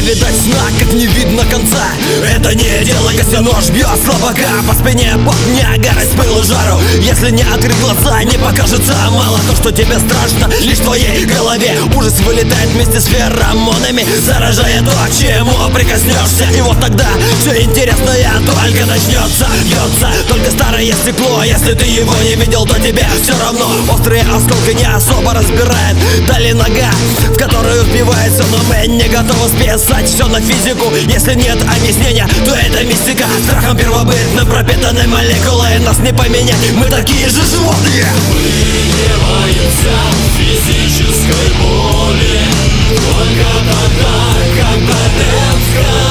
Видать сна, как не видно конца. Это не дело, если нож бьет слабака. По спине под не горит пылу жару. Если не открыть глаза, не покажется мало. То, что тебе страшно, лишь в твоей голове. Ужас вылетает вместе с феромонами к чему прикоснешься И вот тогда все интересное только начнется Бьется только старое стекло Если ты его не видел, то тебе все равно. Острые осколки не особо разбирает Дали нога, в которую впивается Но мы не готовы списать все на физику. Если нет объяснения, то это мистика. Страхом первобытным пропитаны молекулы Нас не поменять, мы такие же животные. Мы не боимся физической боли Только тогда, когда нет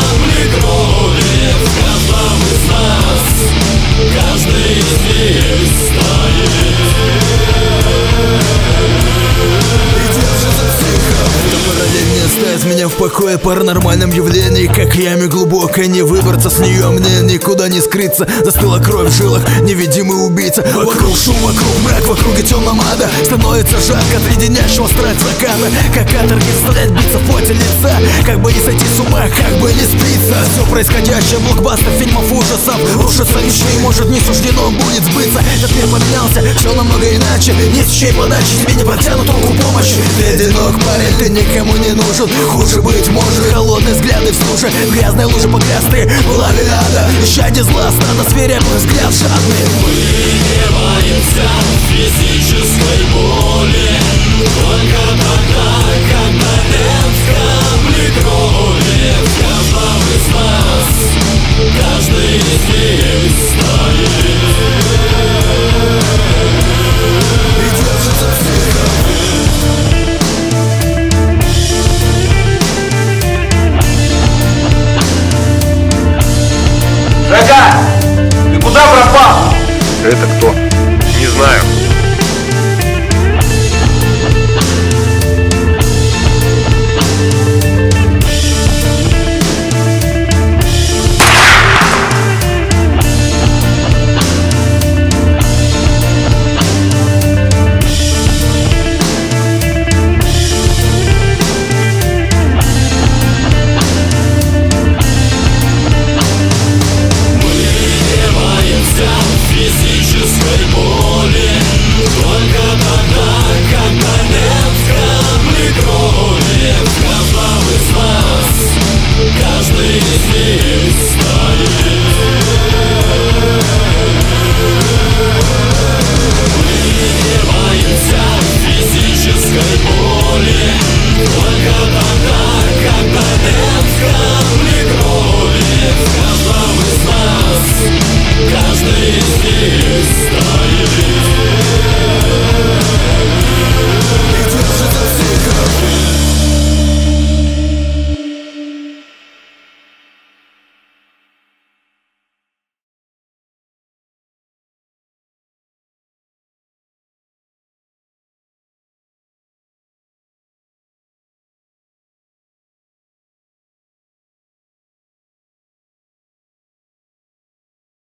покое паранормальном явлении Как яме глубокой, не выбраться с нее. Мне никуда не скрыться Застыла кровь в жилах, невидимый убийца. Вокруг шум, вокруг мрак, вокруг и темном ада. Становится жарко от леденящего страсть заката. Как каторги заставляет биться в поте лица. Как бы не сойти с ума, как бы не спиться. Все происходящее блокбастер фильмов ужасов. Рушится мечты, может не суждено будет сбыться. Этот мир поменялся, все намного иначе. Не с чьей подачи, тебе не протянут руку помощи. Ты одинок, парень, ты никому не нужен. Хуже быть может Холодные взгляды в суши, грязная лужа покрасты Была ли ада, исчадие зла, стана свирепый взгляд жадный. Выгибаемся в физической боли. Только тогда, когда нет в крови В каждом из нас это кто?